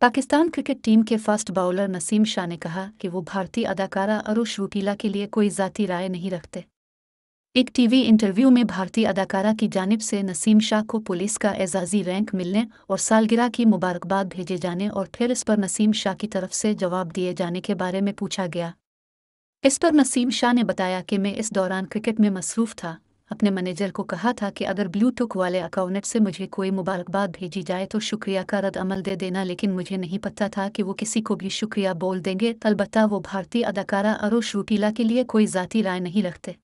Pakistan cricket team के fast bowler Naseem Shah ने कहा कि वो भारतीय अदाकारा अरुष रूटीला के लिए कोई ज़ाती राय नहीं रखते। एक टीवी इंटरव्यू में भारतीय अदाकारा की जानिब से नसीम शाह को पुलिस का एजाज़ी रैंक मिलने और सालगिरह की मुबारकबाद भेजे जाने और फिर इस पर नसीम शाह की तरफ़ से जवाब दिए जाने के बारे में पूछा गया। इस पर नसीम शाह ने बताया कि मैं इस दौरान क्रिकेट में मसरूफ़ था। अपने मैनेजर को कहा था कि अगर ब्लूटूथ वाले अकाउंट से मुझे कोई मुबारकबाद भेजी जाए तो शुक्रिया का रद्द अमल दे देना, लेकिन मुझे नहीं पता था कि वो किसी को भी शुक्रिया बोल देंगे। अलबत्ता वो भारतीय अदाकारा अरुष रूटीला के लिए कोई ज़ाती राय नहीं रखते।